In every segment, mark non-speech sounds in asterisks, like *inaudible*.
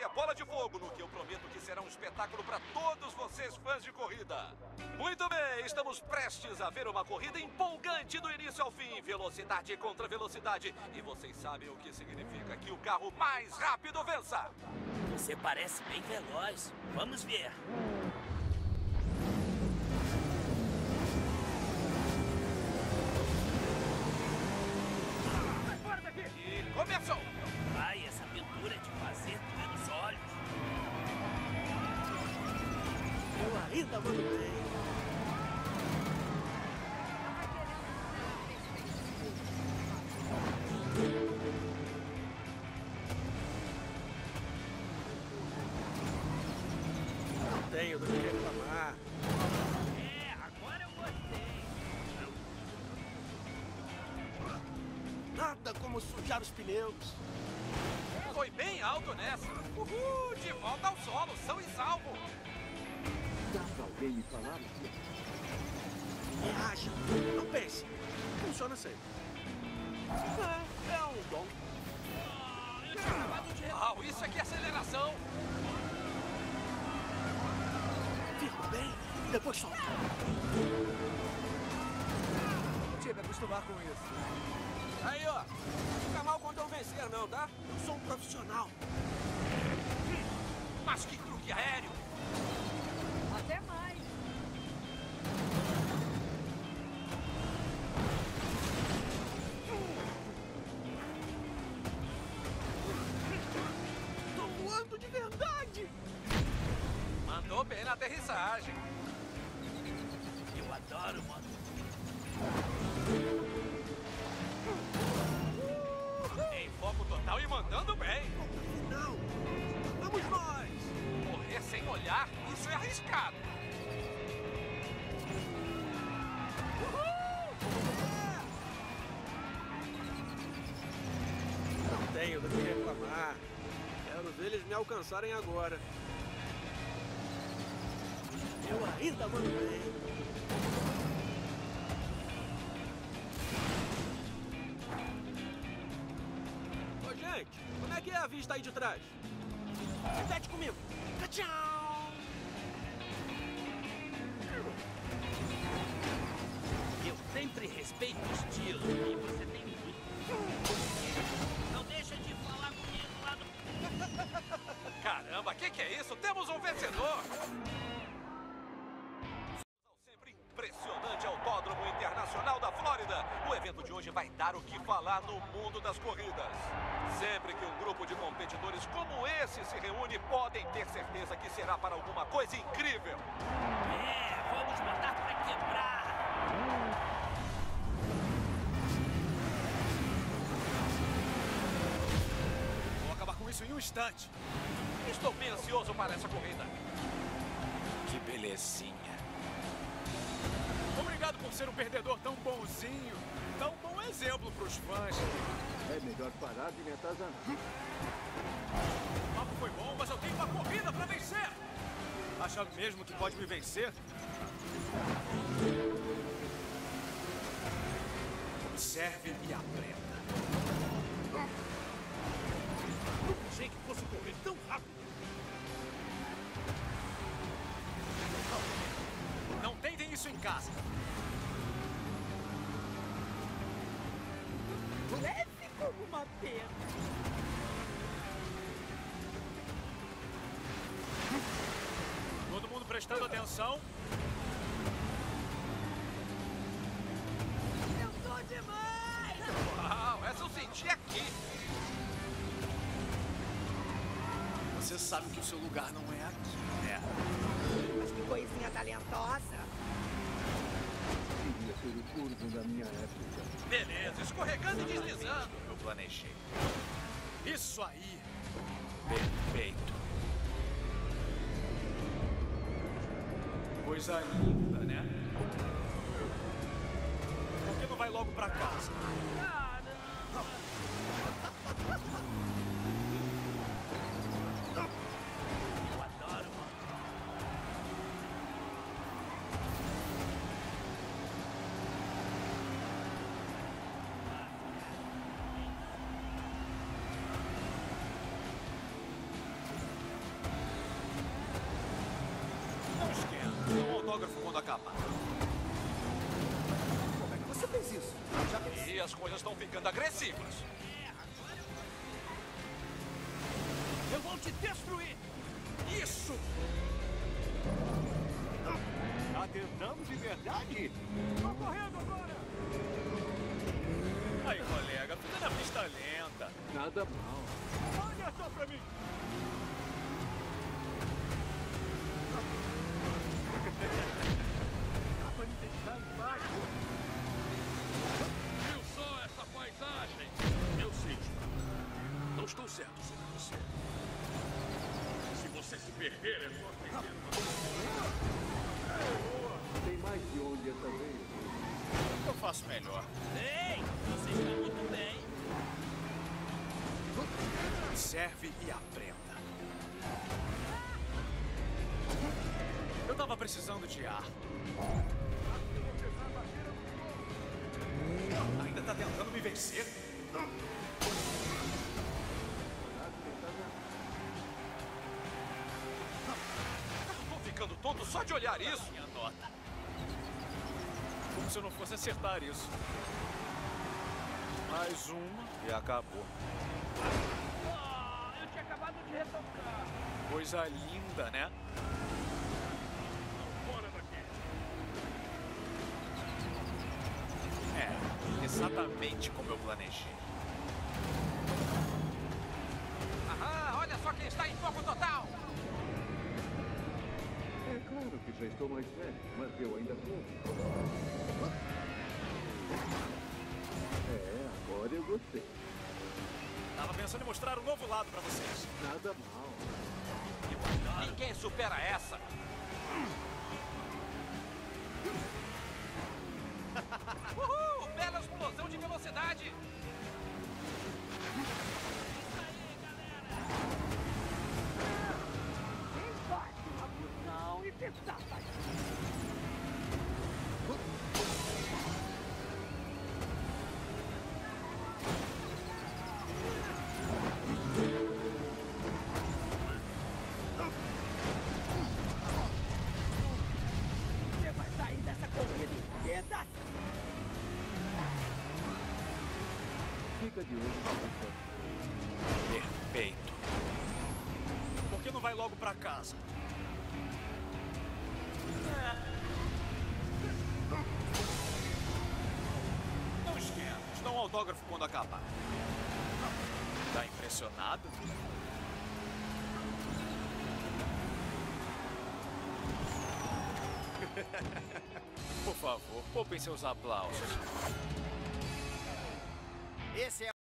É bola de fogo no que eu prometo que será um espetáculo para todos vocês fãs de corrida. Muito bem, estamos prestes a ver uma corrida empolgante do início ao fim, velocidade contra velocidade. E vocês sabem o que significa que o carro mais rápido vença. Você parece bem veloz. Vamos ver. E começou! Ainda mando bem. Não tenho do que reclamar. É, agora eu gostei. Nada como sujar os pneus. Foi bem alto nessa. Uhul, de volta ao solo, são e salvo. Dá pra alguém me falar o que Reaja. Não pense. Funciona sempre. É, é um dom. Uau, isso aqui é aceleração. Firma bem, depois solta. Tive acostumar com isso. Aí, ó. Fica mal quando eu vencer, não, tá? Eu sou um profissional. Mas que truque aéreo. Eu adoro moto. Em foco total e mandando bem. Não. Vamos nós. Correr sem olhar, isso é arriscado. Não tenho do que reclamar. Quero ver eles me alcançarem agora. Eu ainda bem. Ô, gente, como é que é a vista aí de trás? Repete comigo. Tchau! Eu sempre respeito o estilo. E você tem muito. Não deixa de falar comigo lá no... *laughs* Caramba, que que é isso? Temos um vencedor! Hoje vai dar o que falar no mundo das corridas. Sempre que um grupo de competidores como esse se reúne, podem ter certeza que será para alguma coisa incrível. É, vamos botar pra quebrar. Vou acabar com isso em um instante. Estou bem ansioso para essa corrida. Que belezinha. Obrigado por ser um perdedor tão bonzinho. Tão bom exemplo pros fãs. é melhor parar de me atazanar. O papo foi bom, mas eu tenho uma corrida pra vencer. Acha mesmo que pode me vencer? Observe e aprenda. Eu pensei que fosse correr tão rápido. Não tentem isso em casa. Uma pena. Todo mundo prestando atenção. Eu tô demais! Uau, essa eu senti aqui. Você sabe que o seu lugar não é aqui, né? Mas que coisinha talentosa. Queria ser o turbo da minha época. Beleza, escorregando e deslizando. Planejei. Isso aí. Perfeito. Coisa linda, né? Por que não vai logo pra casa? Eu *laughs* quando acabar. Como é que você fez isso? Já. E as coisas estão ficando agressivas. Eu vou te destruir! Isso! Tá tentando de verdade? Tô correndo agora! Aí, colega, fica na pista lenta. Nada mal. Olha só pra mim! Melhor. Ei, você está muito bem. Observe e aprenda. Eu tava precisando de ar. Ainda tá tentando me vencer? Tô ficando tonto só de olhar isso. Minha nota. Se eu não fosse acertar isso. Mais uma e acabou. Ah, eu tinha acabado de retocar. Coisa linda, né? Daqui. É, exatamente como eu planejei. Aham, olha só quem está em foco total. Claro que já estou mais velho, mas eu ainda corro. É, agora eu gostei. Tava pensando em mostrar um novo lado pra vocês. Nada mal. Ninguém supera essa. *laughs* Uhul! Bela explosão de velocidade. Vai sair dessa corrida em. Fica de olho. Perfeito. Por que não vai logo pra casa? Autógrafo quando acabar. Tá impressionado? *laughs* Por favor, poupem seus aplausos. Esse é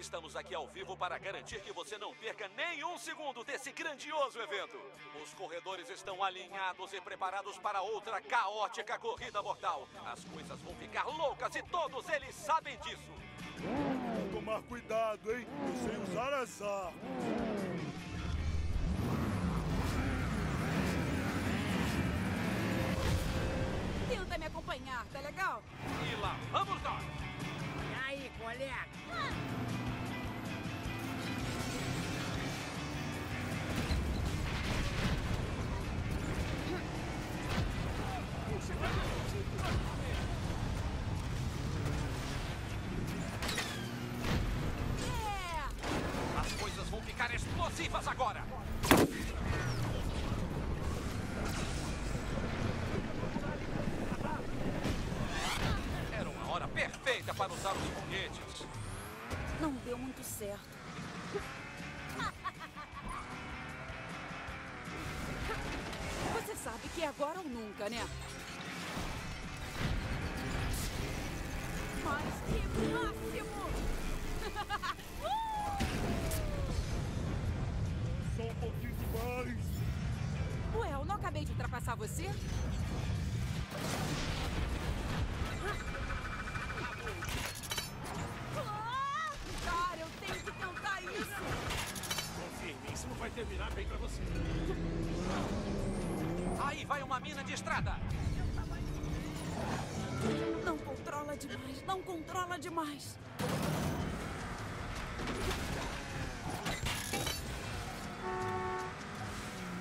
Estamos aqui ao vivo para garantir que você não perca nenhum segundo desse grandioso evento. Os corredores estão alinhados e preparados para outra caótica corrida mortal. As coisas vão ficar loucas e todos eles sabem disso. tomar cuidado, hein? Eu sei usar as armas. Tenta me acompanhar, tá legal? E lá vamos nós. E aí, colega? É! Certo. *laughs* Você sabe que é agora ou nunca, né? Mas que máximo! *laughs* Uh! Só um pouquinho mais. Ué, eu não acabei de ultrapassar você? máximo vai terminar bem pra você. Aí vai uma mina de estrada! Não controla demais, não controla demais.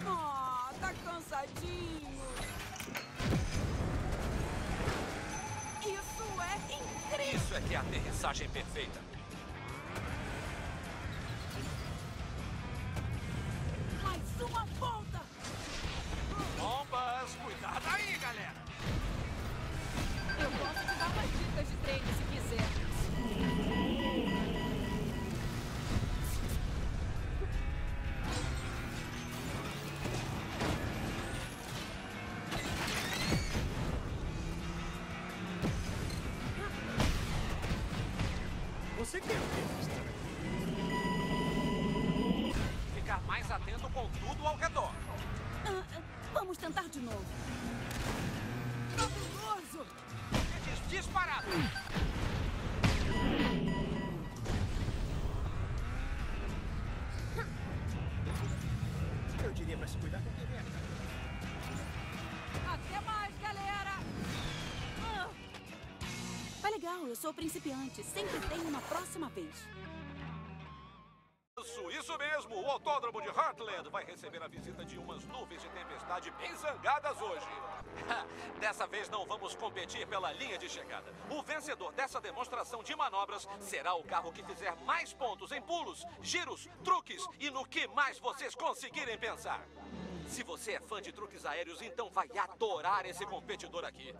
Oh, tá cansadinho. Isso é incrível! Isso é que é a aterrissagem perfeita. Ficar mais atento com tudo ao redor. Ah, vamos tentar de novo. Fabuloso! Disparado! Sou principiante. Sempre tem uma próxima vez. Isso, isso mesmo! O autódromo de Heartland vai receber a visita de umas nuvens de tempestade bem zangadas hoje. *laughs* Dessa vez não vamos competir pela linha de chegada. O vencedor dessa demonstração de manobras será o carro que fizer mais pontos em pulos, giros, truques e no que mais vocês conseguirem pensar. Se você é fã de truques aéreos, então vai adorar esse competidor aqui.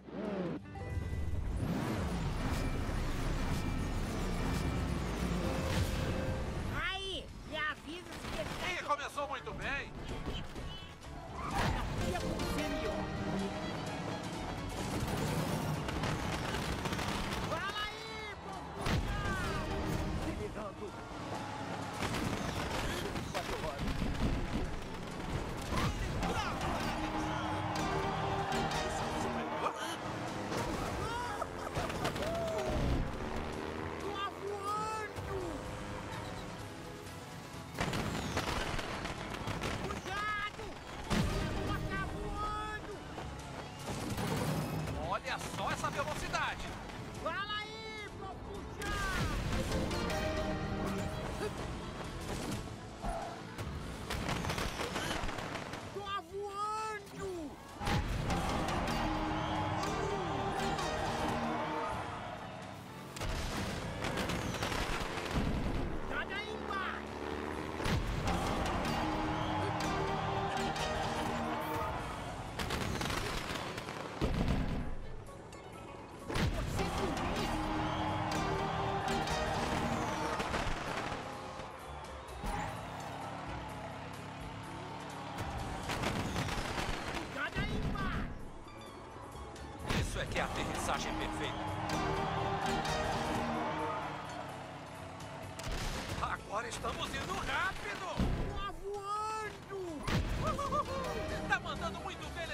É que é a aterrissagem perfeita. Agora estamos indo rápido! Tô voando! *laughs* Tá mandando muito bem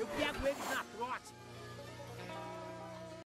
Eu pego eles na